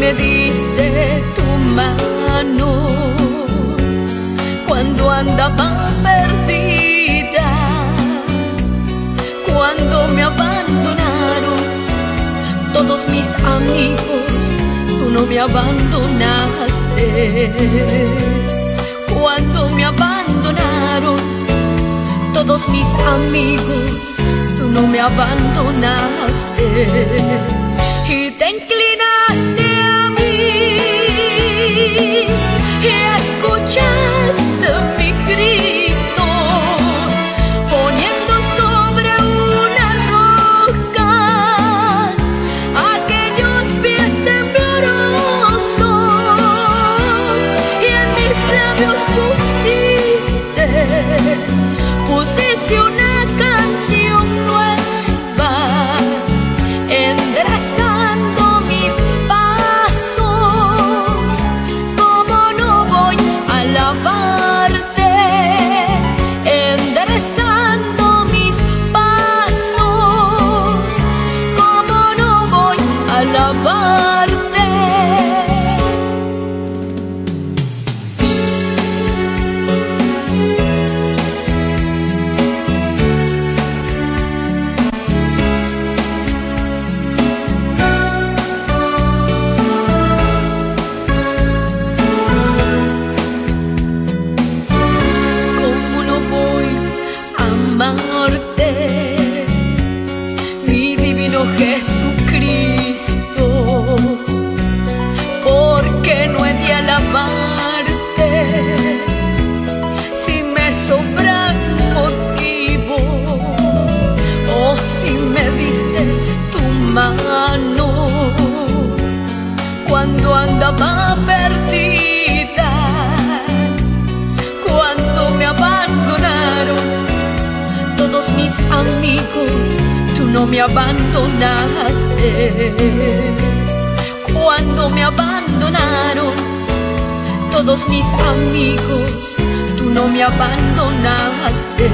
me diste tu mano cuando andaba perdida, cuando me abandonaron todos mis amigos, tú no me abandonaste. Cuando me abandonaron todos mis amigos, tú no me abandonaste. Mi divino Jesucristo? Porque no he de alabarte si me sobran motivos o si me diste tu mano cuando andaba perdida no me abandonaste. Cuando me abandonaron todos mis amigos, tú no me abandonaste.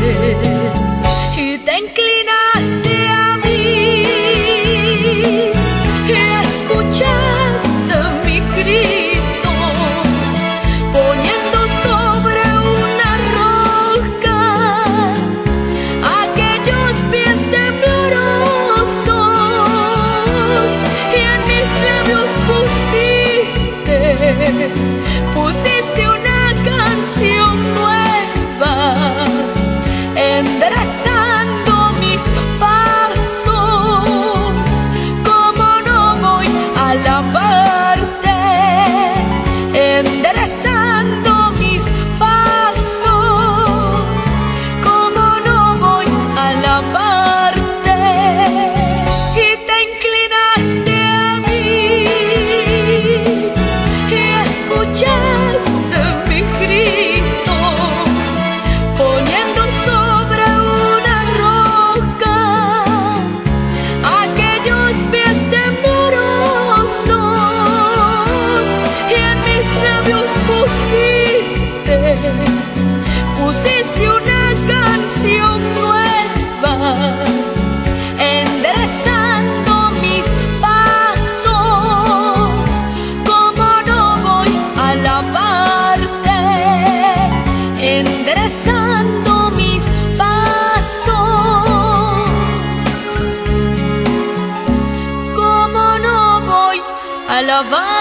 Yes, the victory. lover.